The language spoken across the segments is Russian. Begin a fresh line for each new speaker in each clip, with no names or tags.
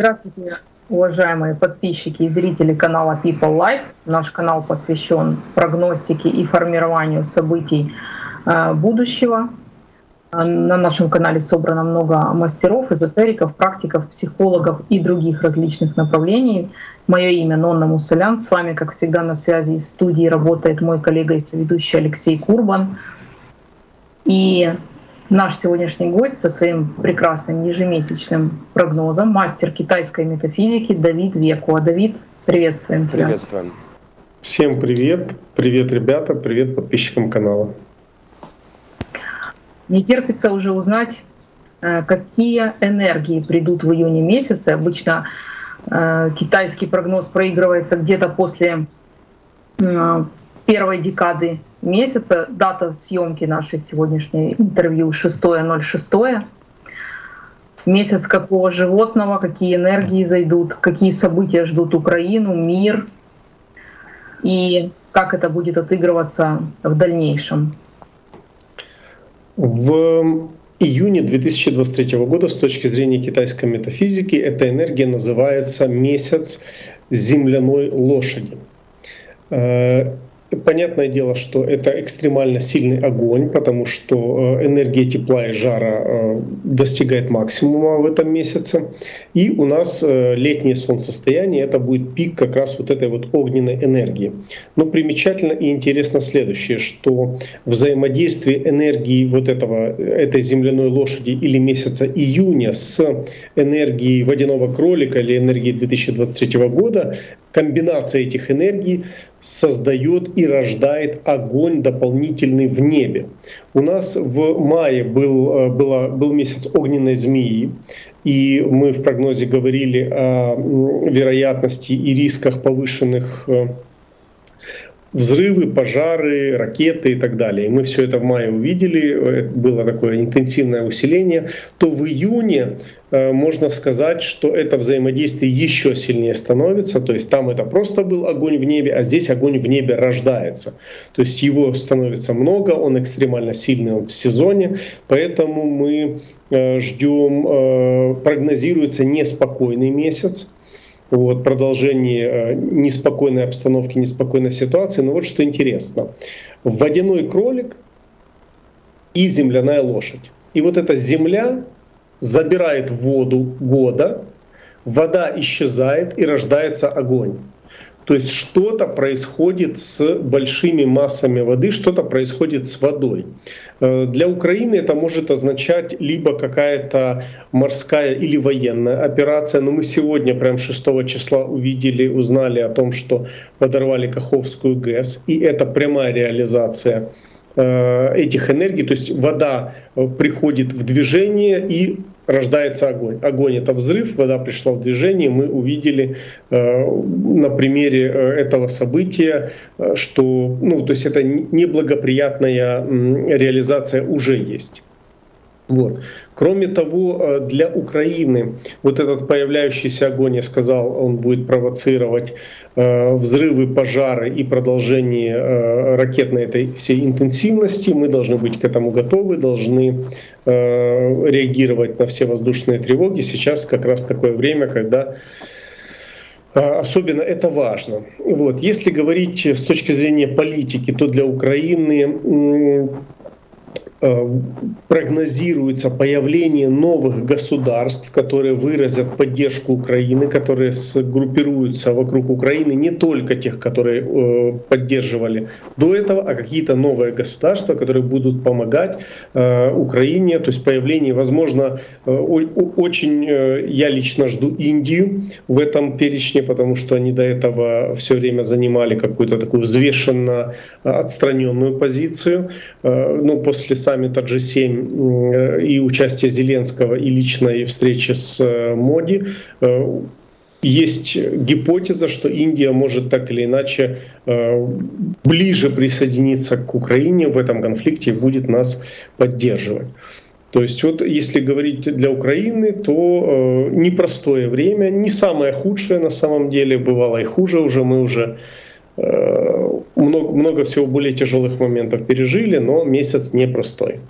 Здравствуйте, уважаемые подписчики и зрители канала People Life. Наш канал посвящен прогностике и формированию событий э, будущего. На нашем канале собрано много мастеров, эзотериков, практиков, психологов и других различных направлений. Мое имя Нонна Мусалян. С вами, как всегда, на связи из студии работает мой коллега и соведущий Алексей Курбан. И наш сегодняшний гость со своим прекрасным ежемесячным прогнозом, мастер китайской метафизики Давид Векуа. Давид, приветствуем тебя.
Приветствуем. Всем привет. Привет, ребята. Привет подписчикам канала.
Не терпится уже узнать, э, какие энергии придут в июне месяце. Обычно э, китайский прогноз проигрывается где-то после э, первой декады месяца. Дата съемки нашей сегодняшней интервью 6.06. Месяц какого животного, какие энергии зайдут, какие события ждут Украину, мир и как это будет отыгрываться в дальнейшем.
В июне 2023 года с точки зрения китайской метафизики эта энергия называется месяц земляной лошади. Понятное дело, что это экстремально сильный огонь, потому что э, энергия тепла и жара э, достигает максимума в этом месяце. И у нас э, летнее солнцестояние, это будет пик как раз вот этой вот огненной энергии. Но примечательно и интересно следующее, что взаимодействие энергии вот этого, этой земляной лошади или месяца июня с энергией водяного кролика или энергией 2023 года, комбинация этих энергий создает и рождает огонь дополнительный в небе. У нас в мае был, э, было, был месяц огненной змеи, и мы в прогнозе говорили о вероятности и рисках повышенных э, взрывы, пожары, ракеты и так далее. И мы все это в мае увидели, э, было такое интенсивное усиление, то в июне э, можно сказать, что это взаимодействие еще сильнее становится. То есть там это просто был огонь в небе, а здесь огонь в небе рождается. То есть его становится много, он экстремально сильный, он в сезоне. Поэтому мы э, ждем, прогнозируется неспокойный месяц вот, продолжение э, неспокойной обстановки, неспокойной ситуации. Но вот что интересно. Водяной кролик и земляная лошадь. И вот эта земля забирает воду года, вода исчезает и рождается огонь. То есть что-то происходит с большими массами воды, что-то происходит с водой. Э, для Украины это может означать либо какая-то морская или военная операция, но мы сегодня, прям 6 числа, увидели, узнали о том, что подорвали Каховскую ГЭС, и это прямая реализация э, этих энергий, то есть вода э, приходит в движение и рождается огонь. Огонь это взрыв, вода пришла в движение. Мы увидели э, на примере э, этого события, э, что ну, то есть это неблагоприятная реализация уже есть. Вот. Кроме того, э, для Украины вот этот появляющийся огонь, я сказал, он будет провоцировать э, взрывы, пожары и продолжение э, ракетной этой всей интенсивности. Мы должны быть к этому готовы, должны реагировать на все воздушные тревоги. Сейчас как раз такое время, когда Особенно это важно. Вот. Если говорить с точки зрения политики, то для Украины Э, прогнозируется появление новых государств, которые выразят поддержку Украины, которые сгруппируются вокруг Украины, не только тех, которые э, поддерживали до этого, а какие-то новые государства, которые будут помогать э, Украине. То есть появление, возможно, очень я лично жду Индию в этом перечне, потому что они до этого все время занимали какую-то такую взвешенно отстраненную позицию. Ну, после саммита G7 и участие Зеленского и личной встречи с э, Моди э, есть гипотеза, что Индия может так или иначе э, ближе присоединиться к Украине в этом конфликте и будет нас поддерживать. То есть вот если говорить для Украины, то э, непростое время, не самое худшее на самом деле, бывало и хуже уже, мы уже Э, много, много всего более тяжелых моментов пережили, но месяц непростой.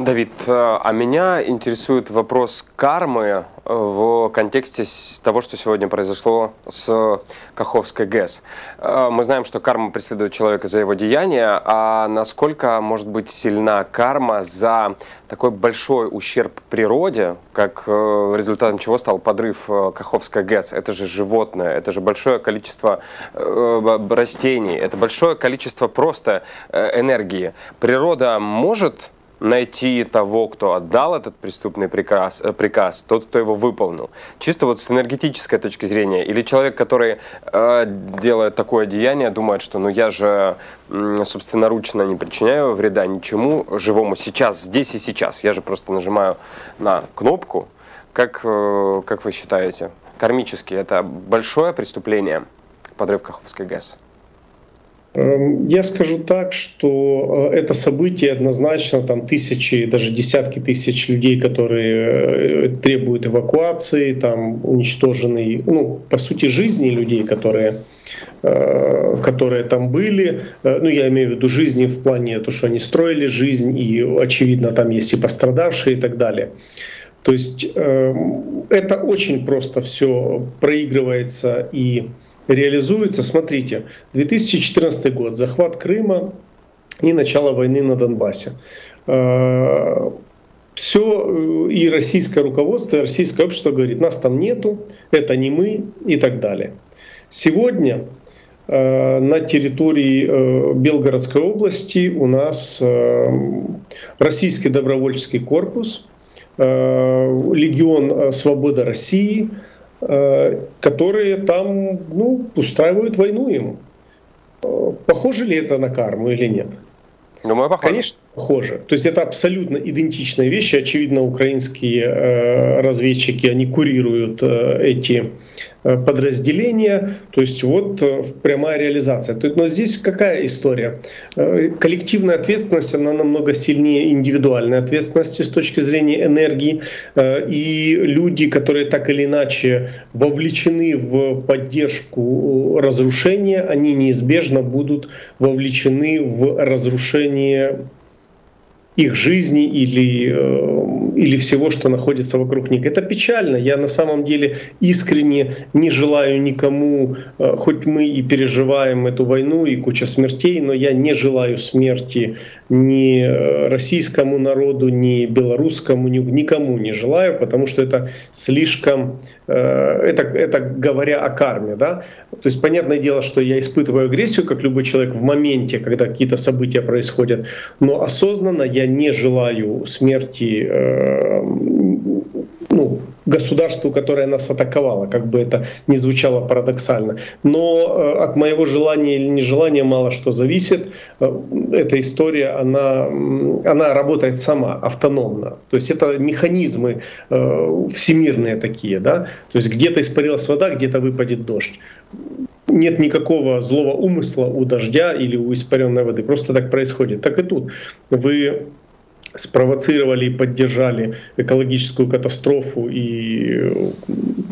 Давид, э, а меня интересует вопрос кармы э, в контексте того, что сегодня произошло с Каховской ГЭС. Э, мы знаем, что карма преследует человека за его деяния, а насколько может быть сильна карма за такой большой ущерб природе, как результатом чего стал подрыв Каховской ГЭС? Это же животное, это же большое количество растений, это большое количество просто энергии. Природа может найти того, кто отдал этот преступный приказ, э, приказ тот, кто его выполнил. Чисто вот с энергетической точки зрения. Или человек, который э, делает такое деяние, думает, что ну я же собственноручно не причиняю вреда ничему живому сейчас, здесь и сейчас. Я же просто нажимаю на кнопку. Как, э, как вы считаете, кармически это большое преступление подрыв Каховской ГЭС?
Эм, я скажу так, что э, это событие однозначно, там тысячи, даже десятки тысяч людей, которые э, требуют эвакуации, там уничтоженные, ну, по сути, жизни людей, которые э, которые там были, ну я имею в виду жизни в плане то, что они строили жизнь, и очевидно там есть и пострадавшие и так далее. То есть эм, это очень просто все проигрывается и реализуется. Смотрите, 2014 год, захват Крыма и начало войны на Донбассе. Э, Все э, и российское руководство, и российское общество говорит, нас там нету, это не мы и так далее. Сегодня э, на территории Белгородской области у нас российский добровольческий корпус, Легион Свобода России – Э, которые там ну, устраивают войну ему. Э, похоже ли это на карму или нет?
Думаю, похоже.
Конечно, похоже. То есть это абсолютно идентичные вещи. Очевидно, украинские э, разведчики, они курируют э, эти Э, подразделения, то есть вот э, прямая реализация. Но здесь какая история? Э, коллективная ответственность, она намного сильнее индивидуальной ответственности с точки зрения энергии, и люди, которые так или иначе вовлечены в поддержку разрушения, они неизбежно будут вовлечены в разрушение их жизни или, э, или всего, что находится вокруг них. Это печально. Я на самом деле искренне не желаю никому, э, хоть мы и переживаем эту войну и куча смертей, но я не желаю смерти ни э, российскому народу, ни белорусскому, ни, никому не желаю, потому что это слишком, это, это говоря о карме. Да? То есть понятное дело, что я испытываю агрессию, как любой человек в моменте, когда какие-то события происходят, но осознанно я не желаю смерти э, ну, государству, которое нас атаковало, как бы это ни звучало парадоксально. Но э, от моего желания или нежелания мало что зависит. Э, эта история, она, она работает сама, автономно. То есть это механизмы э, всемирные такие. Да? То есть где-то испарилась вода, где-то выпадет дождь нет никакого злого умысла у дождя или у испаренной воды. Просто так происходит. Так и тут. Вы спровоцировали и поддержали экологическую катастрофу и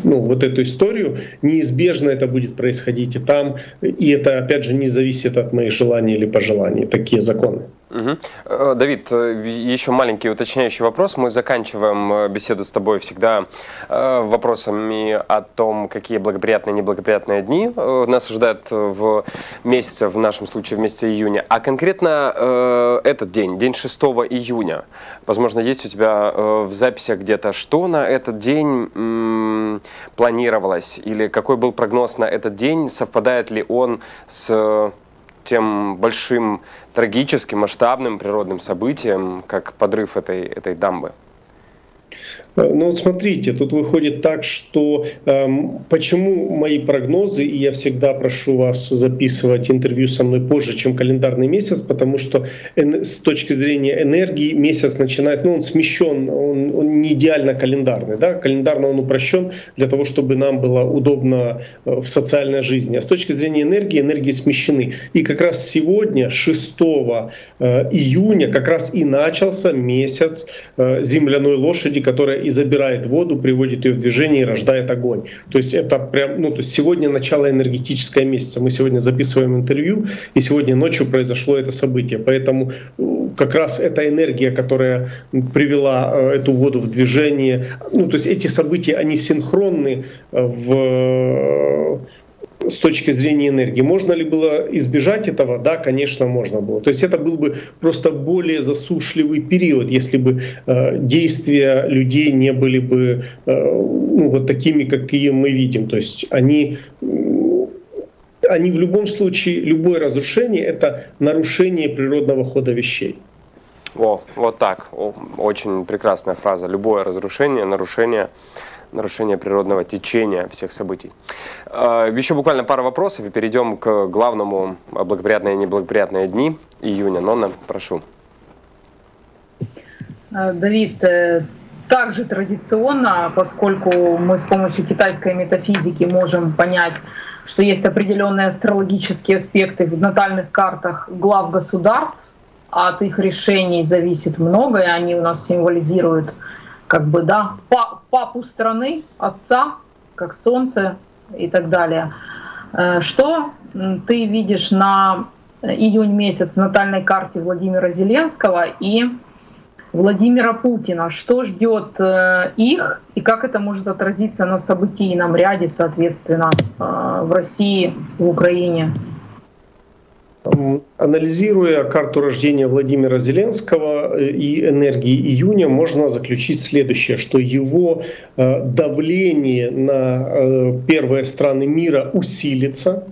ну, вот эту историю, неизбежно это будет происходить и там, и это, опять же, не зависит от моих желаний или пожеланий, такие законы.
Угу. Давид, э, еще маленький уточняющий вопрос. Мы заканчиваем э, беседу с тобой всегда вопросами о том, какие благоприятные и неблагоприятные дни нас ожидают в месяце, в нашем случае в месяце июня. А конкретно этот день, день 6 июня, возможно, есть у тебя в записях где-то, что на этот день планировалось, или какой был прогноз на этот день, совпадает ли он с тем большим трагическим, масштабным природным событием, как подрыв этой, этой дамбы?
Э, ну вот смотрите, тут выходит так, что эм, почему мои прогнозы, и я всегда прошу вас записывать интервью со мной позже, чем календарный месяц, потому что с точки зрения энергии месяц начинается, ну он смещен, он, он не идеально календарный, да, календарно он упрощен для того, чтобы нам было удобно э, в социальной жизни. А с точки зрения энергии, энергии смещены. И как раз сегодня, 6 э, июня, как раз и начался месяц земляной лошади, лошади, которая и забирает воду, приводит ее в движение и рождает огонь. То есть это прям, ну, то есть сегодня начало энергетическое месяца. Мы сегодня записываем интервью, и сегодня ночью произошло это событие. Поэтому э, как раз эта энергия, которая привела э, эту воду в движение, ну, то есть эти события, они синхронны в с точки зрения энергии. Можно ли было избежать этого? Да, конечно, можно было. То есть это был бы просто более засушливый период, если бы э, действия людей не были бы э, ну, вот такими, какие мы видим. То есть они они в любом случае, любое разрушение — это нарушение природного хода вещей.
О, вот так. Очень прекрасная фраза. Любое разрушение — нарушение нарушение природного течения всех событий. А, еще буквально пара вопросов и перейдем к главному благоприятные и неблагоприятные дни июня. Нонна, прошу.
А, Давид, э, также традиционно, поскольку мы с помощью китайской метафизики можем понять, что есть определенные астрологические аспекты в натальных картах глав государств, а от их решений зависит многое, они у нас символизируют как бы, да, папу страны, отца, как солнце и так далее. Э, что ты видишь на июнь месяц натальной карте Владимира Зеленского и Владимира Путина? Что ждет э, их и как это может отразиться на событийном ряде, соответственно, э, в России, в Украине?
Анализируя карту рождения Владимира Зеленского э, и энергии июня, можно заключить следующее, что его э, давление на э, первые страны мира усилится,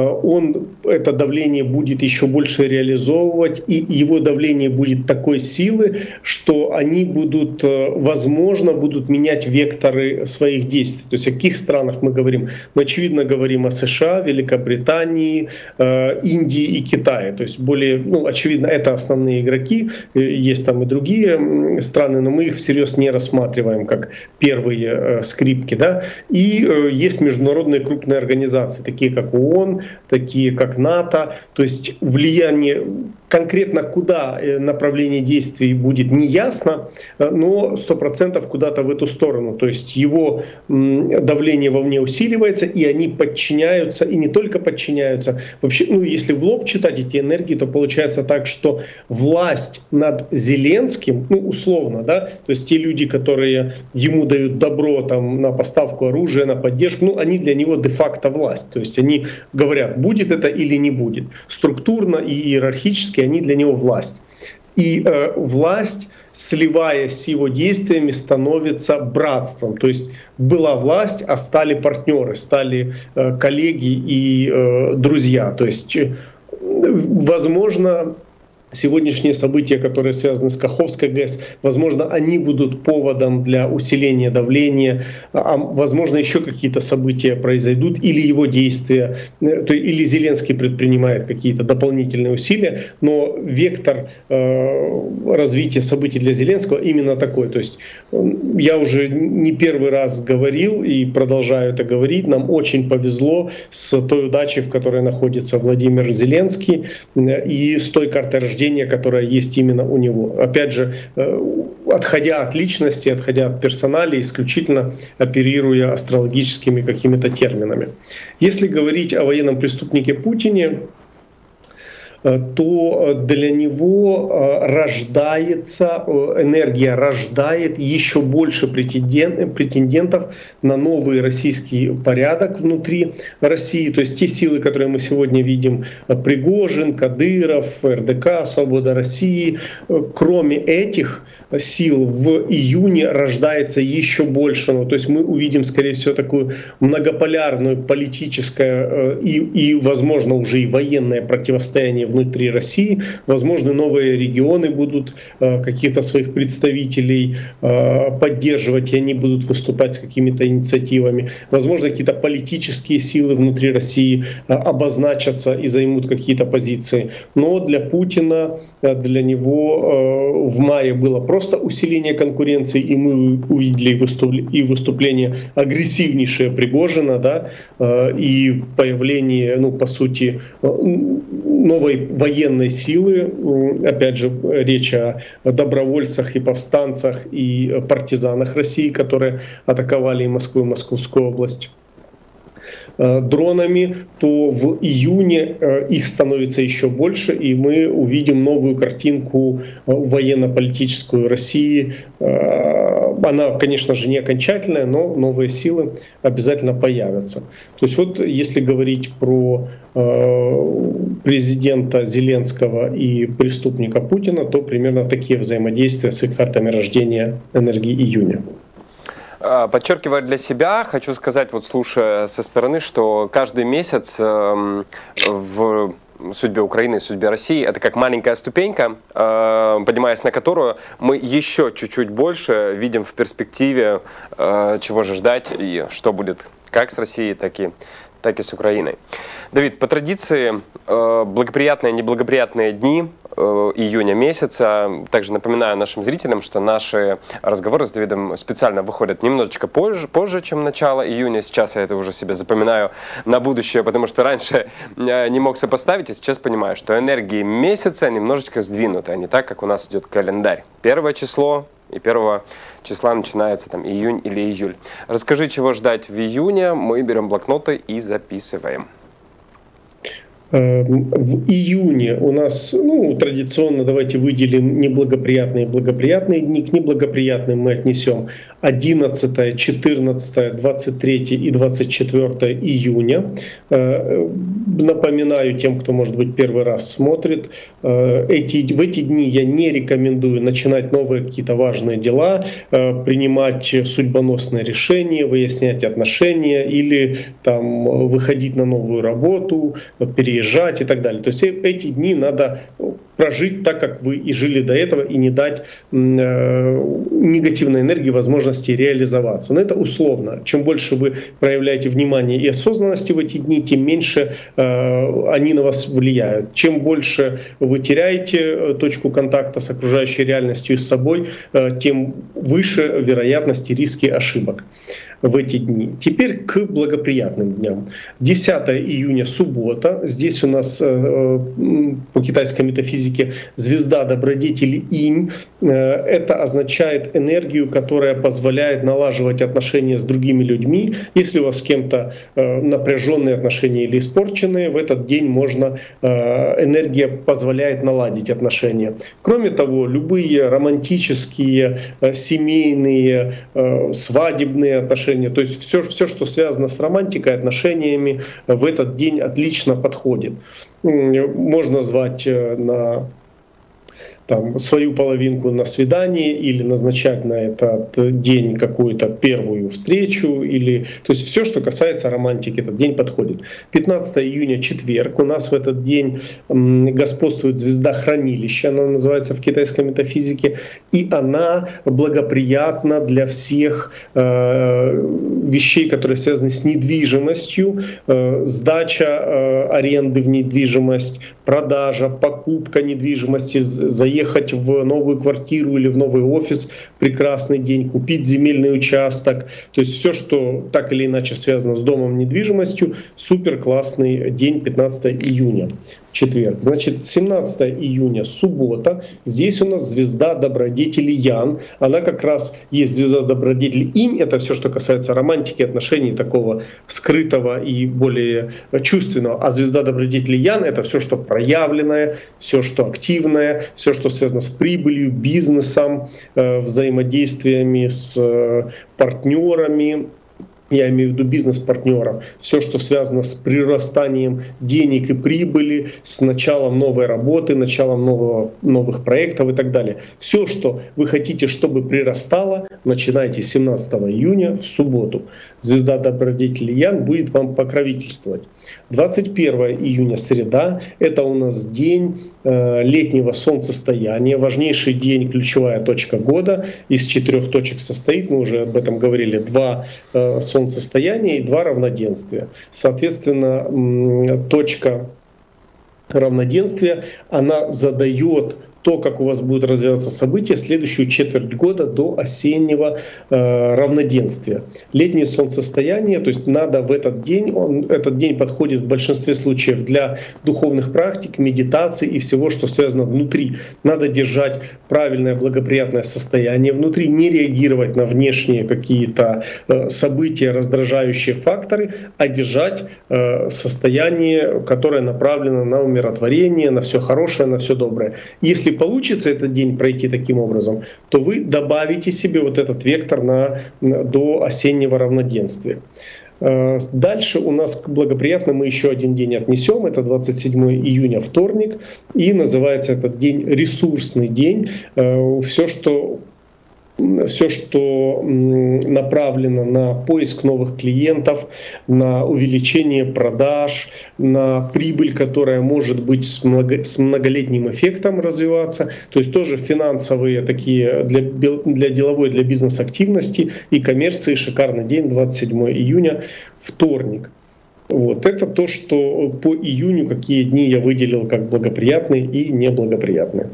он это давление будет еще больше реализовывать, и его давление будет такой силы, что они будут, э, возможно, будут менять векторы своих действий. То есть о каких странах мы говорим? Мы, очевидно, говорим о США, Великобритании, э, Индии и Китае. То есть более, ну, очевидно, это основные игроки. Есть там и другие страны, но мы их всерьез не рассматриваем как первые скрипки. Да? И есть международные крупные организации, такие как ООН, такие как НАТО. То есть влияние конкретно куда э, направление действий будет неясно, э, но 100% куда-то в эту сторону. То есть его давление вовне усиливается, и они подчиняются, и не только подчиняются. Вообще, ну, если в лоб читать эти энергии, то получается так, что власть над Зеленским, ну, условно, да, то есть те люди, которые ему дают добро там, на поставку оружия, на поддержку, ну, они для него де-факто власть. То есть они говорят, будет это или не будет. Структурно и иерархически они для него власть. И э, власть, сливаясь с его действиями, становится братством. То есть была власть, а стали партнеры, стали э, коллеги и э, друзья. То есть, э, возможно, сегодняшние события, которые связаны с Каховской ГЭС, возможно, они будут поводом для усиления давления, а возможно, еще какие-то события произойдут, или его действия, э, то, или Зеленский предпринимает какие-то дополнительные усилия, но вектор э, развития событий для Зеленского именно такой. То есть я уже не первый раз говорил и продолжаю это говорить, нам очень повезло с той удачей, в которой находится Владимир Зеленский, э, и с той картой рождения, убеждение, которое есть именно у него. Опять же, э, отходя от личности, отходя от персонали, исключительно оперируя астрологическими какими-то терминами. Если говорить о военном преступнике Путине, то э, для него э, рождается, энергия рождает еще больше претендентов на новый российский порядок внутри России. То есть те силы, которые мы сегодня видим, Пригожин, Кадыров, РДК, Свобода России, кроме этих сил в июне рождается еще больше. Ну, то есть мы увидим, скорее всего, такую многополярную политическое и, и, возможно, уже и военное противостояние внутри России. Возможно, новые регионы будут э, каких-то своих представителей э, поддерживать, и они будут выступать с какими-то инициативами. Возможно, какие-то политические силы внутри России э, обозначатся и займут какие-то позиции. Но для Путина, для него в мае было просто усиление конкуренции, и мы увидели и выступление агрессивнейшее Пригожина, да, и появление, ну, по сути, новой военной силы, опять же, речь о добровольцах и повстанцах и партизанах России, которые атаковали и Москву, и Московскую область. Э, дронами, то в июне э, их становится еще больше, и мы увидим новую картинку э, военно-политическую России. Она, конечно же, не окончательная, но новые силы обязательно появятся. То есть вот если говорить про президента Зеленского и преступника Путина, то примерно такие взаимодействия с их картами рождения энергии июня.
А, подчеркивая для себя, хочу сказать, вот слушая со стороны, что каждый месяц эм, в судьбе Украины судьбе России это как маленькая ступенька, э, поднимаясь на которую мы еще чуть-чуть больше видим в перспективе, э, чего же ждать и что будет как с Россией, так и, так и с Украиной. Давид, по традиции, э, благоприятные и неблагоприятные дни э, июня месяца. Также напоминаю нашим зрителям, что наши разговоры с Давидом специально выходят немножечко позже, позже, чем начало июня. Сейчас я это уже себе запоминаю на будущее, потому что раньше э, не мог сопоставить, и сейчас понимаю, что энергии месяца немножечко сдвинуты, а не так, как у нас идет календарь. Первое число и первого числа начинается там июнь или июль. Расскажи, чего ждать в июне. Мы берем блокноты и записываем.
Эм, в июне у нас, ну, традиционно давайте выделим неблагоприятные благоприятные дни. К неблагоприятным мы отнесем 11, 14, 23 и 24 июня. Э, напоминаю тем, кто, может быть, первый раз смотрит, э, эти, в эти дни я не рекомендую начинать новые какие-то важные дела, э, принимать судьбоносные решения, выяснять отношения или там, выходить на новую работу, переезжать и так далее. То есть эти дни надо прожить так, как вы и жили до этого, и не дать э, негативной энергии возможности реализоваться. Но это условно. Чем больше вы проявляете внимание и осознанности в эти дни, тем меньше э, они на вас влияют. Чем больше вы теряете э, точку контакта с окружающей реальностью и с собой, э, тем выше вероятности риски ошибок в эти дни. Теперь к благоприятным дням. 10 июня, суббота. Здесь у нас э, э, по китайской метафизике звезда добродетели инь. Э, это означает энергию, которая позволяет налаживать отношения с другими людьми. Если у вас с кем-то напряженные отношения или испорченные, в этот день можно энергия позволяет наладить отношения. Кроме того, любые романтические, семейные, свадебные отношения. То есть все, все, что связано с романтикой, отношениями, в этот день отлично подходит. Можно звать э, на там, свою половинку на свидание или назначать на этот день какую-то первую встречу. Или, то есть все, что касается романтики, этот день подходит. 15 июня, четверг, у нас в этот день господствует звезда хранилища, она называется в китайской метафизике, и она благоприятна для всех э, вещей, которые связаны с недвижимостью, э, сдача э, аренды в недвижимость, продажа, покупка недвижимости, заехать в новую квартиру или в новый офис, прекрасный день, купить земельный участок. То есть все, что так или иначе связано с домом, недвижимостью, супер классный день 15 июня четверг. Значит, 17 июня, суббота. Здесь у нас звезда добродетели Ян. Она как раз есть звезда добродетели Инь. Это все, что касается романтики, отношений такого скрытого и более чувственного. А звезда добродетели Ян — это все, что проявленное, все, что активное, все, что связано с прибылью, бизнесом, э, взаимодействиями с э, партнерами, я имею в виду бизнес-партнеров, все, что связано с прирастанием денег и прибыли, с началом новой работы, началом нового, новых проектов и так далее. Все, что вы хотите, чтобы прирастало, начинайте 17 июня в субботу. Звезда добродетели Ян будет вам покровительствовать. 21 июня среда — это у нас день э, летнего солнцестояния, важнейший день, ключевая точка года. Из четырех точек состоит, мы уже об этом говорили, два э, солнцестояния и два равноденствия. Соответственно, точка равноденствия, она задает то, как у вас будут развиваться события следующую четверть года до осеннего э, равноденствия. Летнее солнцестояние, то есть надо в этот день, он, этот день подходит в большинстве случаев для духовных практик, медитации и всего, что связано внутри. Надо держать правильное благоприятное состояние внутри, не реагировать на внешние какие-то э, события, раздражающие факторы, а держать э, состояние, которое направлено на умиротворение, на все хорошее, на все доброе. Если получится этот день пройти таким образом, то вы добавите себе вот этот вектор на, до осеннего равноденствия. Э, дальше у нас благоприятно мы еще один день отнесем, это 27 июня, вторник, и называется этот день ресурсный день. Э, Все, что все, что направлено на поиск новых клиентов, на увеличение продаж, на прибыль, которая может быть с, много, с многолетним эффектом развиваться, то есть тоже финансовые такие для, для деловой, для бизнес-активности и коммерции шикарный день, 27 июня, вторник. Вот. Это то, что по июню, какие дни я выделил как благоприятные и неблагоприятные.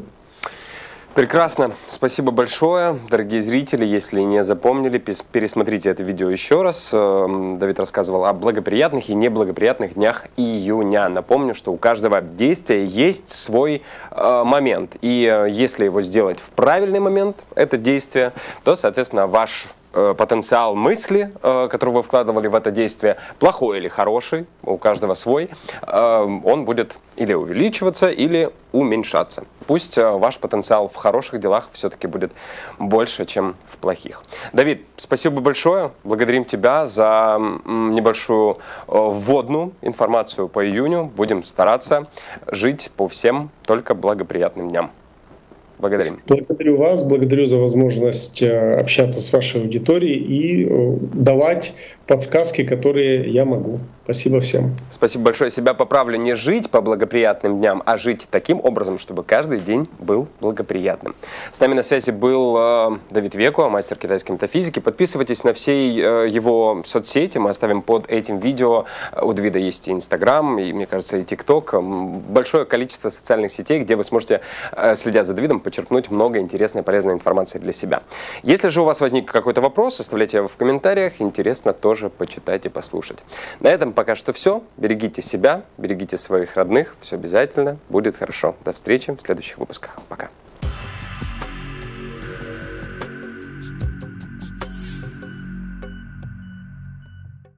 Прекрасно. Спасибо большое, дорогие зрители. Если не запомнили, пересмотрите это видео еще раз. Эм, Давид рассказывал о благоприятных и неблагоприятных днях июня. Напомню, что у каждого действия есть свой э, момент. И э, если его сделать в правильный момент, это действие, то, соответственно, ваш потенциал мысли, э, который вы вкладывали в это действие, плохой или хороший, у каждого свой, э, он будет или увеличиваться, или уменьшаться. Пусть ваш потенциал в хороших делах все-таки будет больше, чем в плохих. Давид, спасибо большое. Благодарим тебя за небольшую вводную информацию по июню. Будем стараться жить по всем только благоприятным дням. Благодарим.
Благодарю вас, благодарю за возможность э, общаться с вашей аудиторией и э, давать подсказки, которые я могу. Спасибо всем.
Спасибо большое. Себя поправлю не жить по благоприятным дням, а жить таким образом, чтобы каждый день был благоприятным. С нами на связи был э, Давид Веку, мастер китайской метафизики. Подписывайтесь на все э, его соцсети. Мы оставим под этим видео. У Давида есть и Инстаграм, и, мне кажется, и ТикТок. Большое количество социальных сетей, где вы сможете, э, следя за Давидом, почерпнуть много интересной и полезной информации для себя. Если же у вас возник какой-то вопрос, оставляйте его в комментариях. Интересно тоже почитать и послушать. На этом пока что все. Берегите себя, берегите своих родных. Все обязательно будет хорошо. До встречи в следующих выпусках. Пока.